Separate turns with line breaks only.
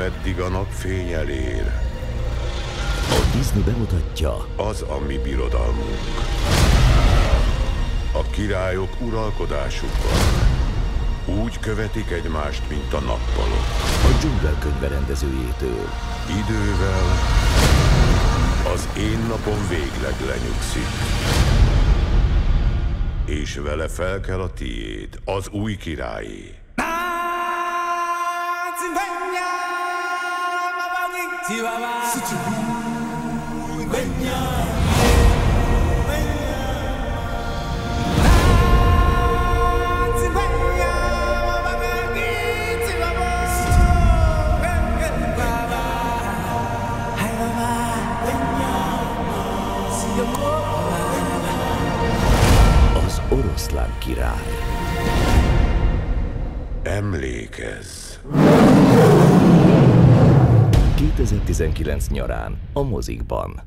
ameddig a napfény elér.
A Disney bemutatja
Az a mi birodalmunk. A királyok uralkodásukban úgy követik egymást, mint a nappalok.
a dzsungelkönyve rendezőjétől.
Idővel az én napom végleg lenyugszik. És vele fel kell a tiéd, az új királyé.
Az oroszlán király.
Emlékezz!
2019 nyarán a mozikban.